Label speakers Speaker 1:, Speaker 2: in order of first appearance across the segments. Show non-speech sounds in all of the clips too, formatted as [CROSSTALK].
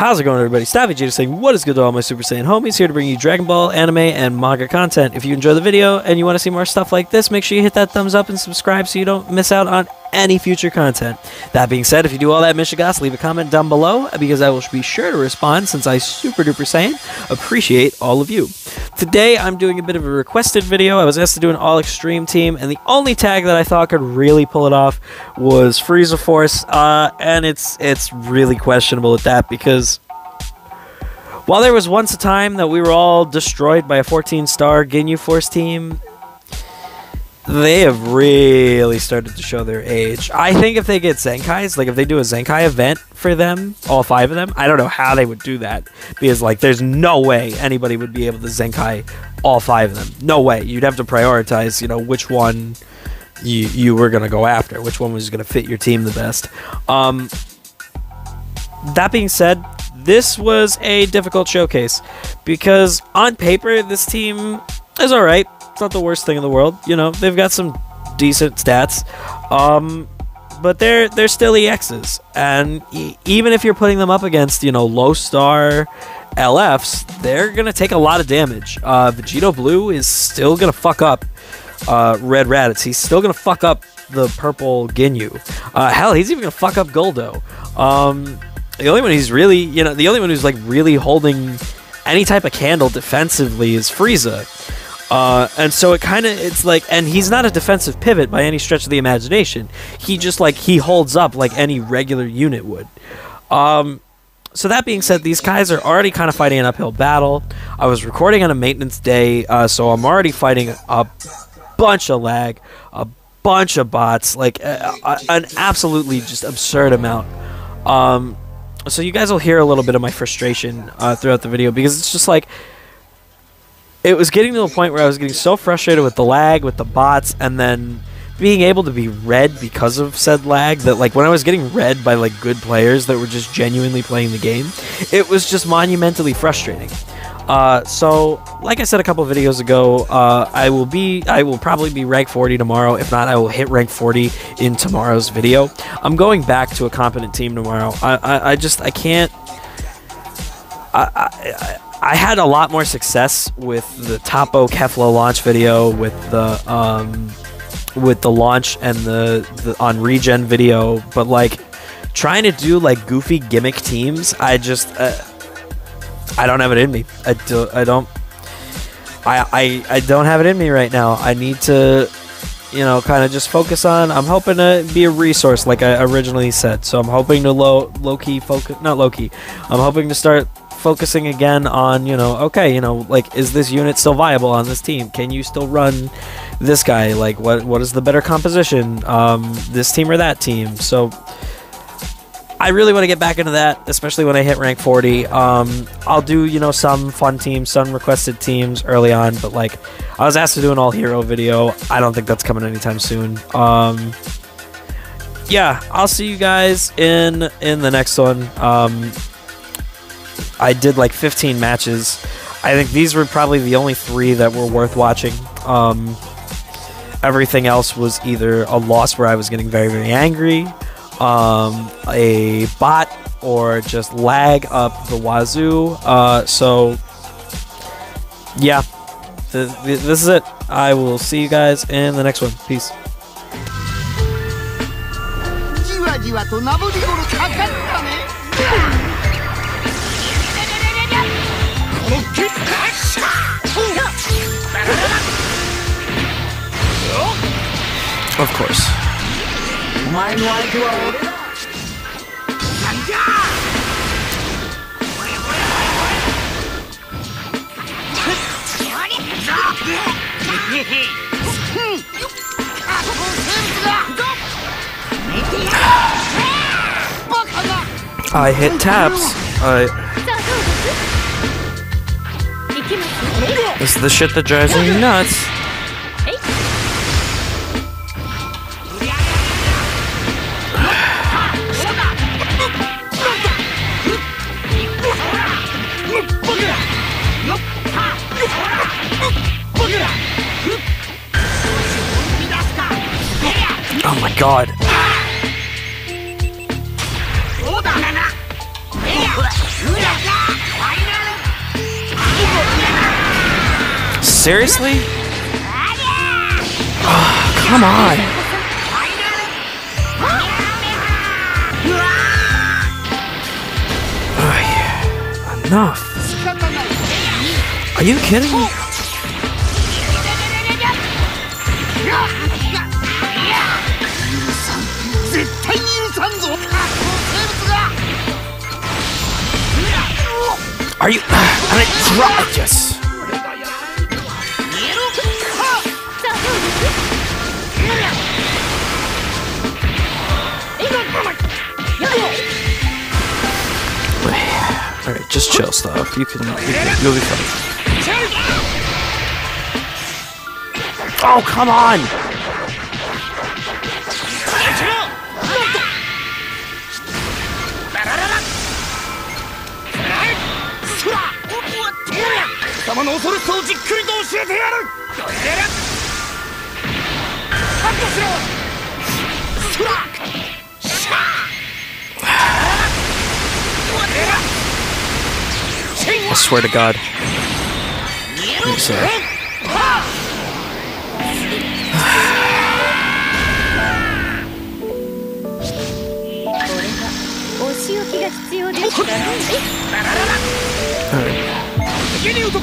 Speaker 1: How's it going, everybody? Stavviegeta saying, What is good to all my Super Saiyan homies? Here to bring you Dragon Ball, anime, and manga content. If you enjoy the video and you want to see more stuff like this, make sure you hit that thumbs up and subscribe so you don't miss out on any future content. That being said, if you do all that Michigas, leave a comment down below because I will be sure to respond since I super duper Saiyan appreciate all of you. Today, I'm doing a bit of a requested video. I was asked to do an all extreme team, and the only tag that I thought could really pull it off was Frieza Force, uh, and it's it's really questionable at that because while there was once a time that we were all destroyed by a 14 star Ginyu Force team, they have really started to show their age. I think if they get Zenkais, like if they do a Zenkai event for them, all five of them, I don't know how they would do that because like there's no way anybody would be able to Zenkai all five of them. No way. You'd have to prioritize, you know, which one you you were gonna go after, which one was gonna fit your team the best. Um, that being said, this was a difficult showcase because on paper this team is all right it's not the worst thing in the world. You know, they've got some decent stats. Um, but they're they're still EXs, and e even if you're putting them up against you know low star LFs, they're gonna take a lot of damage. Uh, Vegito Blue is still gonna fuck up uh, Red Raditz. He's still gonna fuck up the purple Ginyu. Uh, hell, he's even gonna fuck up Guldo. Um, the only one he's really, you know, the only one who's like really holding any type of candle defensively is Frieza. Uh, and so it kind of it's like and he's not a defensive pivot by any stretch of the imagination. He just like he holds up like any regular unit would. Um, so that being said these guys are already kind of fighting an uphill battle. I was recording on a maintenance day uh, so i'm already fighting a bunch of lag a bunch of bots like a, a, an absolutely just absurd amount. Um, so you guys will hear a little bit of my frustration uh, throughout the video because it's just like it was getting to the point where I was getting so frustrated with the lag, with the bots, and then being able to be read because of said lag that like when I was getting read by like good players that were just genuinely playing the game, it was just monumentally frustrating. Uh, so, like I said a couple videos ago, uh, I will be, I will probably be rank 40 tomorrow. If not, I will hit rank 40 in tomorrow's video. I'm going back to a competent team tomorrow. I, I, I just, I can't. I, I, I had a lot more success with the Toppo Kefla launch video, with the um, with the launch and the, the on regen video, but like trying to do like goofy gimmick teams, I just uh, I don't have it in me. I do I don't I, I I don't have it in me right now. I need to you know kind of just focus on I'm hoping to be a resource like I originally said. So I'm hoping to low low key focus not low key. I'm hoping to start focusing again on, you know, okay, you know, like is this unit still viable on this team? Can you still run this guy? Like what what is the better composition? Um, this team or that team? So I really want to get back into that, especially when I hit rank 40. Um, I'll do, you know, some fun teams, some requested teams early on, but like I was asked to do an all hero video. I don't think that's coming anytime soon. Um, yeah, I'll see you guys in in the next one. Um, I did like 15 matches. I think these were probably the only three that were worth watching. Um, everything else was either a loss where I was getting very, very angry, um, a bot, or just lag up the wazoo. Uh, so, yeah, th th this is it. I will see you guys in the next one. Peace. Of course. I hit taps. I. This is the shit that drives me nuts. Oh my god. Seriously? Oh, come on. Oh, Enough. Are you kidding me? Are you? [SIGHS] I mean, drop. Yes. All right, just chill, stuff. You can, you can, you'll be fine. Oh, come on! Swear to God.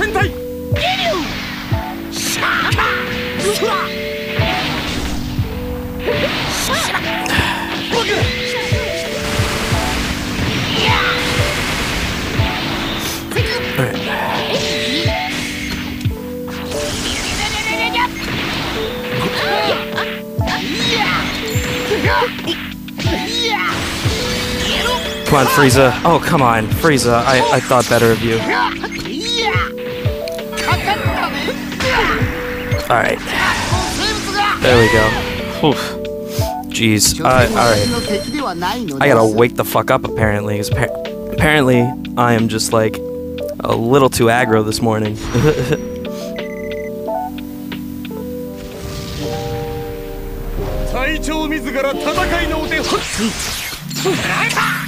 Speaker 1: I'm Come on, Frieza. Oh, come on, Frieza. I, I thought better of you. Alright. There we go. Oof. Jeez. Uh, alright. I gotta wake the fuck up apparently. 'cause appa- apparently, I am just like a little too aggro this morning. [LAUGHS]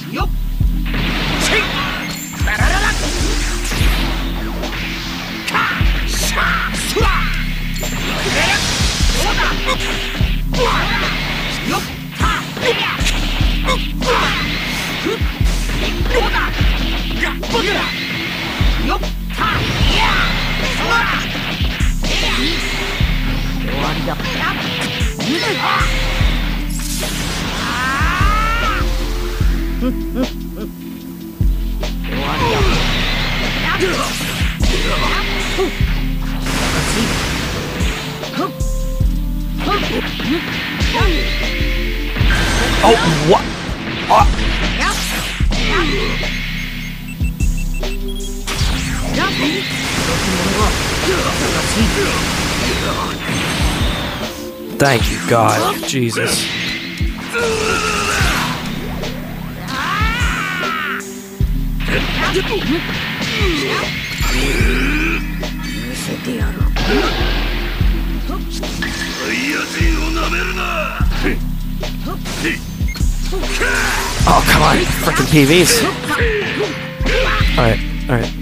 Speaker 2: 야,
Speaker 1: Oh, what? Uh. Thank you, God. Jesus. Oh, come on. Freaking PVs. Alright, alright.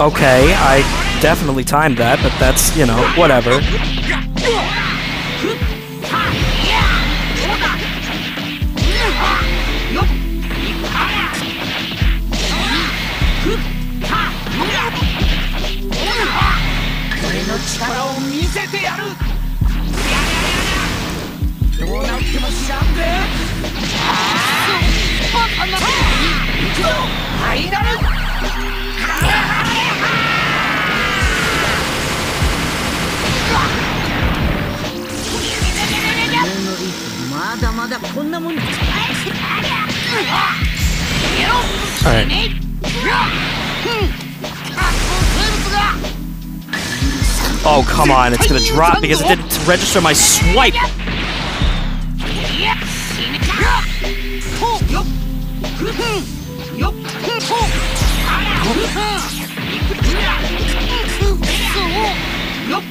Speaker 1: Okay, I definitely timed that, but that's, you know, whatever. didn't register my swipe.
Speaker 2: とよっふんよっふんとあらふんいくらそうよっ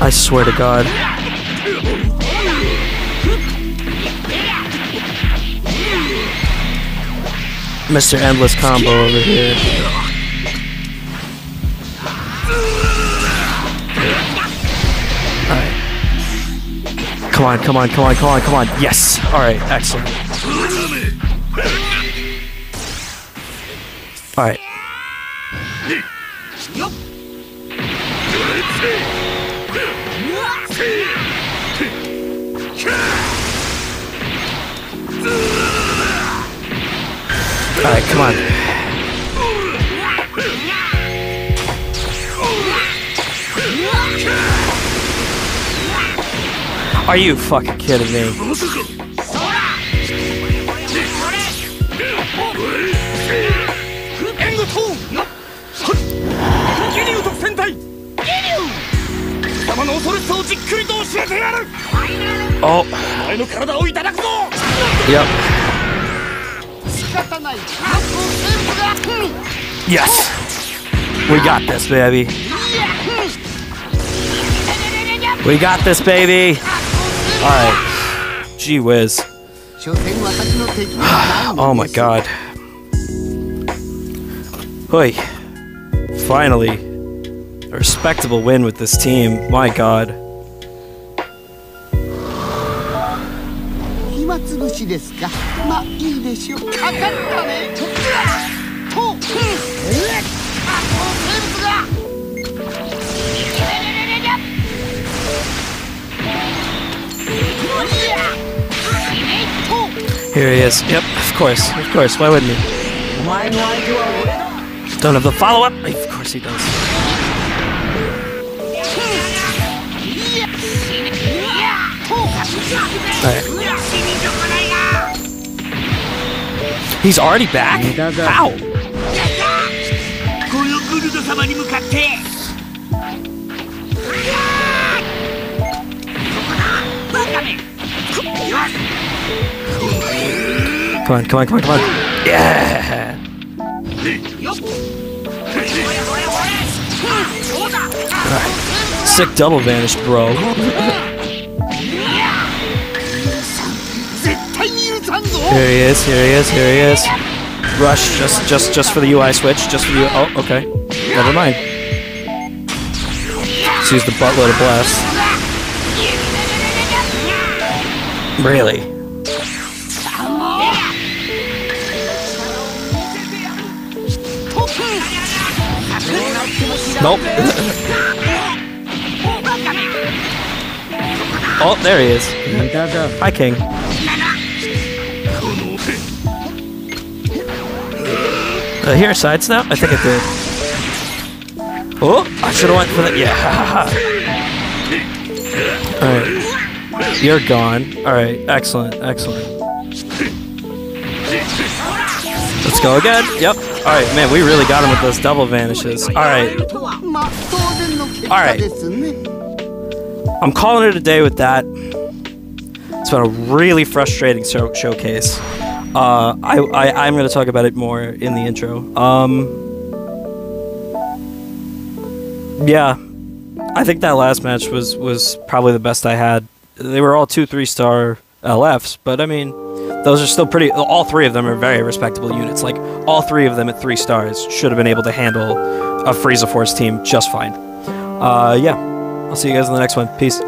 Speaker 1: I swear to God. Mr. Endless Combo over here. Alright. Come on, come on, come on, come on, come on. Yes! Alright, excellent. Alright. Alright, come on. Are you fucking kidding me?
Speaker 2: 貴様の恐ろしさをじっくりと教えてやる
Speaker 1: Oh,
Speaker 2: お前の体をいただくぞ
Speaker 1: yep.
Speaker 2: 仕方ない発光生物が
Speaker 1: Yes! We got this, baby. We got this, baby! Alright. Gee whiz. [SIGHS]
Speaker 2: 所詮私の敵は
Speaker 1: Oh my god. Hoi. Finally. A respectable win with this team. My god. Here he is. Yep, of course. Of course. Why wouldn't he? Don't have the follow-up? Of course he does. Right. He's already back? How? Come on, come on, come on, come on. Yeah!
Speaker 2: Right.
Speaker 1: Sick double vanish, bro. [LAUGHS] Here he is, here he is, here he is. Rush, just just just for the UI switch, just for the oh, okay. Never mind. Let's use the buttload of blast. Really? Nope. [LAUGHS] oh, there he is. Hi, King. Uh, here, side snap? I think I did. Oh, I should have went for that. Yeah. [LAUGHS] Alright. You're gone. Alright, excellent, excellent. Let's go again. Yep. Alright, man, we really got him with those double vanishes. Alright. Alright. I'm calling it a day with that. It's been a really frustrating show showcase. Uh, I, I, I'm going to talk about it more in the intro. Um, yeah, I think that last match was, was probably the best I had. They were all two, three star LFs, but I mean, those are still pretty. All three of them are very respectable units. Like, all three of them at three stars should have been able to handle a Frieza Force team just fine. Uh, yeah, I'll see you guys in the next one. Peace.